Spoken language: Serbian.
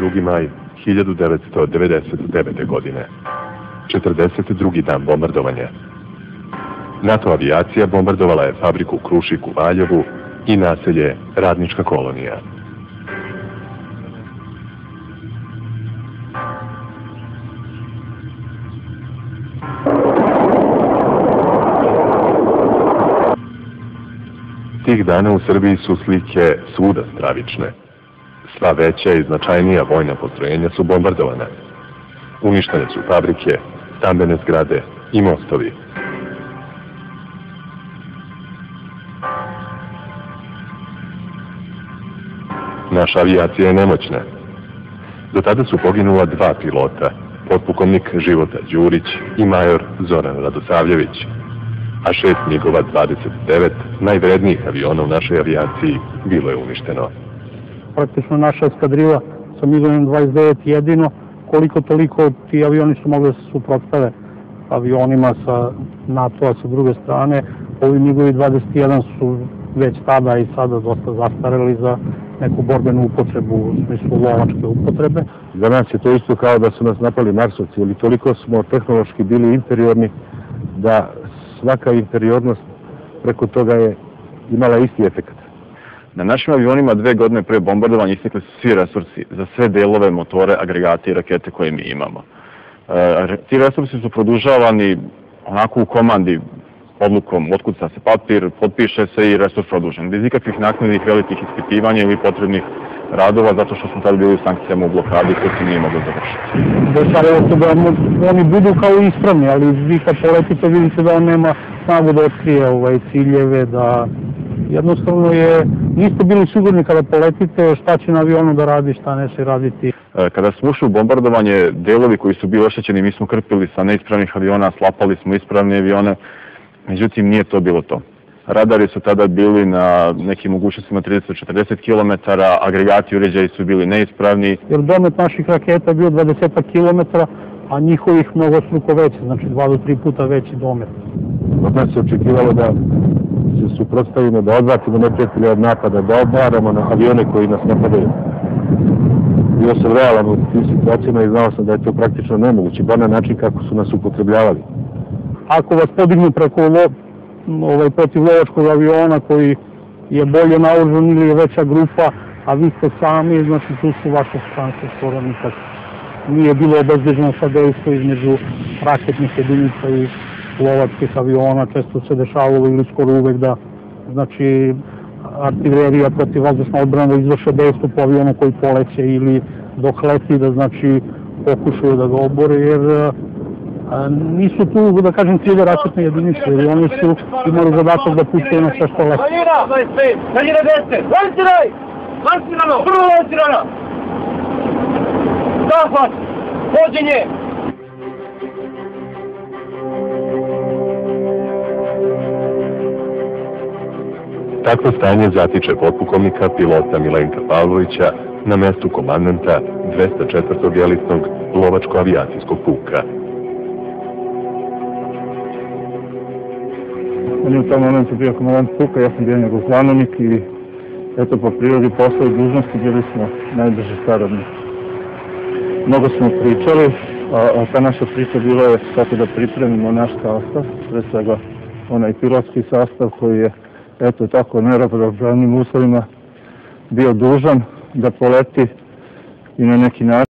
1999. godine. 42. dan bombardovanja. NATO avijacija bombardovala je fabriku Krušik u Valjevu i naselje Radnička kolonija. Tih dana u Srbiji su slike svuda stravične. Sva veća i značajnija vojna postrojenja su bombardovana. Uništene su fabrike, stambene zgrade i mostovi. Naša avijacija je nemoćna. Do tada su poginula dva pilota, potpukovnik Života Đurić i major Zoran Radosavljević, a šest njegova 29 najvrednijih aviona u našoj avijaciji bilo je uništeno. Praktično naša eskadrila sa Migovim 29 jedino, koliko toliko ti avioni su mogli da se suprotstave avionima sa NATO-a sa druge strane. Ovi Migovi 21 su već tada i sada dosta zastareli za neku borbenu upotrebu, u smislu lovačke upotrebe. Za nas je to isto kao da su nas napali Marsovci, ili toliko smo tehnološki bili inferiorni da svaka inferiornost preko toga je imala isti efekt. Na našim avionima dve godine pre bombardovanja istekli su svi resursi za sve delove, motore, agregate i rakete koje mi imamo. E, ti resursi su produžavani onako u komandi odlukom otkuca se papir, potpiše se i resurs produžen. Bez ikakvih naknadnih velikih ispitivanja ili potrebnih radova, zato što smo tada bili u sankcijama u blokadi koje se nije moglo završiti. Dešavalo se da oni budu kao ispravni, ali vi kad poletite vidite da on nema snagu da otkrije ovaj, ciljeve, da jednostavno je, niste bili sigurni kada poletite šta će na avionu da radi, šta neće raditi. E, kada smo ušli u bombardovanje, delovi koji su bili oštećeni mi smo krpili sa neispravnih aviona, slapali smo ispravne avione, međutim nije to bilo to. Radari su tada bili na nekim mogućnostima 30-40 km, agregati uređaji su bili neispravni. Jer domet naših raketa bio 20 km, a njihovih mnogo struko veće, znači dva do tri puta veći domet. Od nas se očekivalo da se suprotstavimo, da odvratimo neprijatelja od napada, da obaramo na avione koji nas napadaju. Bio sam realan u tim situacijama i znao sam da je to praktično nemoguće, bar na način kako su nas upotrebljavali. Ako vas podignu preko lo, ovaj, protiv lovačkog aviona koji je bolje naoružan ili je veća grupa, a vi ste sami, znači tu su vaše šanse skoro nikak. Nije bilo obezbeđeno sa između raketnih jedinica i lovačkih aviona, često se dešavalo ili skoro uvek da znači artiljerija protiv vazdušna odbrana izvrše dejstvo po avionu koji poleće ili dok leti da znači pokušaju da ga obore jer a, nisu tu, da kažem, cilje raketne jedinice, jer oni su imali zadatak da puštaju na sve što leti. 25, daljina 10, lanciraj! Lancirano, prvo lancirano! Zahvat, vođenje! Takvo stanje zatiče potpukovnika pilota Milenka Pavlovića na mestu komandanta 204. elitnog lovačko-avijacijskog puka. On je u tom momentu bio komandant puka, ja sam bio njegov zvanovnik i eto po prirodi posla i dužnosti bili smo najbliži saradnici. Mnogo smo pričali, a, a ta naša priča bila je kako da pripremimo naš sastav, pre svega onaj pilotski sastav koji je eto tako neravnopravnim uslovima bio dužan da poleti i na neki način